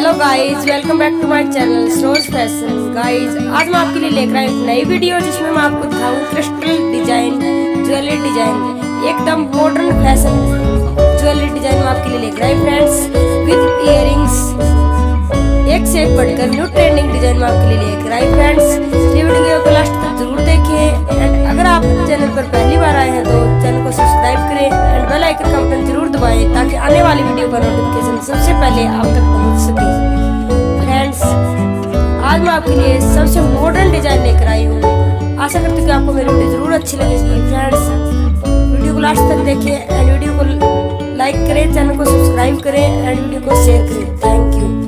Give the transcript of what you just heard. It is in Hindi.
Hello guys welcome back to my channel Saroj fashion guys आज मैं आपके लिए लेकर आया एक नई वीडियो जिसमें मैं आपको दिखाऊँ क्रिस्टल डिज़ाइन ज्वेलरी डिज़ाइन एकदम मॉडर्न फ़ैशन ज्वेलरी डिज़ाइन मैं आपके लिए लेकर आई फ्रेंड्स विद इयर एक से एक बढ़कर न्यू ट्रेंडिंग डिज़ाइन मैं आपके लिए लेकर आई फ्रेंड्स आने वाली वीडियो का नोटिफिकेशन सबसे पहले आप तक पहुँच सके। फ्रेंड्स आज मैं आपके लिए सबसे मॉडर्न डिज़ाइन लेकर आई हूँ। आशा करती हूँ कि आपको मेरी वीडियो ज़रूर अच्छी लगेगी। फ्रेंड्स वीडियो को लास्ट तक देखें एंड वीडियो को लाइक करें चैनल को सब्सक्राइब करें एंड वीडियो को शेयर करें।